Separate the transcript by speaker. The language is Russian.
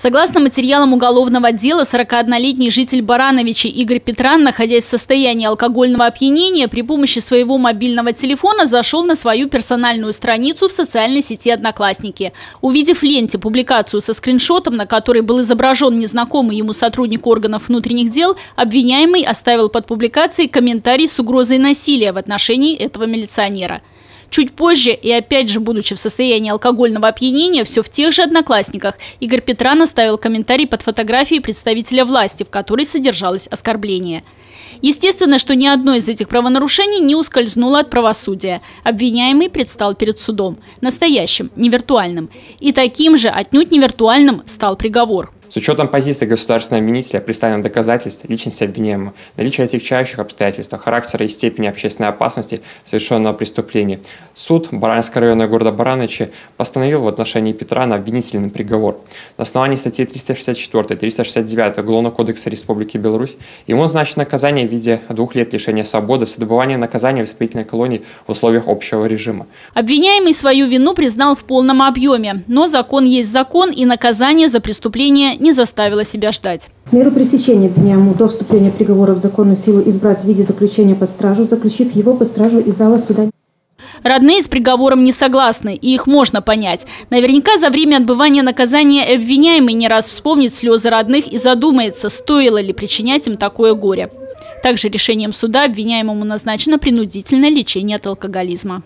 Speaker 1: Согласно материалам уголовного дела, 41-летний житель Барановичи Игорь Петран, находясь в состоянии алкогольного опьянения, при помощи своего мобильного телефона зашел на свою персональную страницу в социальной сети «Одноклассники». Увидев в ленте публикацию со скриншотом, на которой был изображен незнакомый ему сотрудник органов внутренних дел, обвиняемый оставил под публикацией комментарий с угрозой насилия в отношении этого милиционера. Чуть позже, и опять же будучи в состоянии алкогольного опьянения, все в тех же одноклассниках, Игорь Петран оставил комментарий под фотографией представителя власти, в которой содержалось оскорбление. Естественно, что ни одно из этих правонарушений не ускользнуло от правосудия. Обвиняемый предстал перед судом. Настоящим, не виртуальным. И таким же, отнюдь не виртуальным, стал приговор.
Speaker 2: С учетом позиции государственного обвинителя представленных доказательств личности обвиняемого, наличия отягчающих обстоятельств, характера и степени общественной опасности совершенного преступления, суд Баранского района города Барановичи постановил в отношении Петра на обвинительный приговор. На основании статьи 364 369 Уголовного кодекса Республики Беларусь ему назначено наказание в виде двух лет лишения свободы с отбыванием наказания в исправительной колонии в условиях общего режима.
Speaker 1: Обвиняемый свою вину признал в полном объеме, но закон есть закон и наказание за преступление не заставила себя ждать.
Speaker 3: Меру пресечения обвиняемому до вступления приговора в законную силу избрать в виде заключения под стражу, заключив его под стражу из зала суда.
Speaker 1: Родные с приговором не согласны, и их можно понять. Наверняка за время отбывания наказания обвиняемый не раз вспомнит слезы родных и задумается, стоило ли причинять им такое горе. Также решением суда обвиняемому назначено принудительное лечение от алкоголизма.